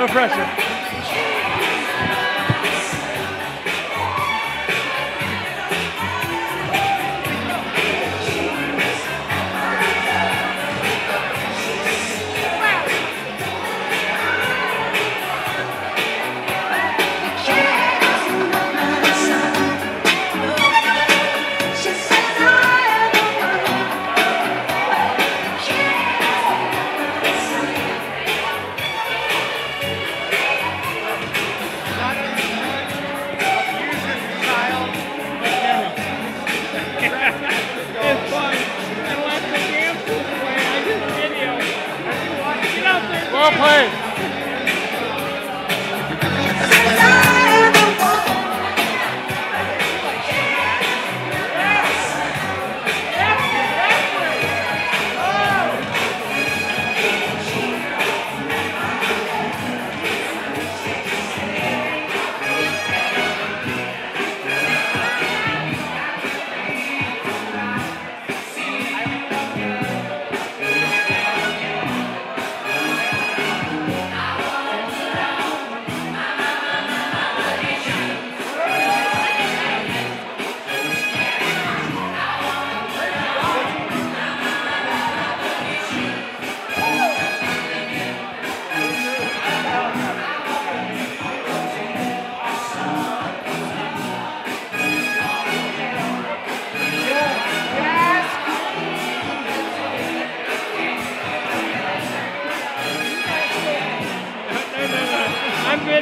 No pressure. Play.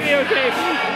meu, gente.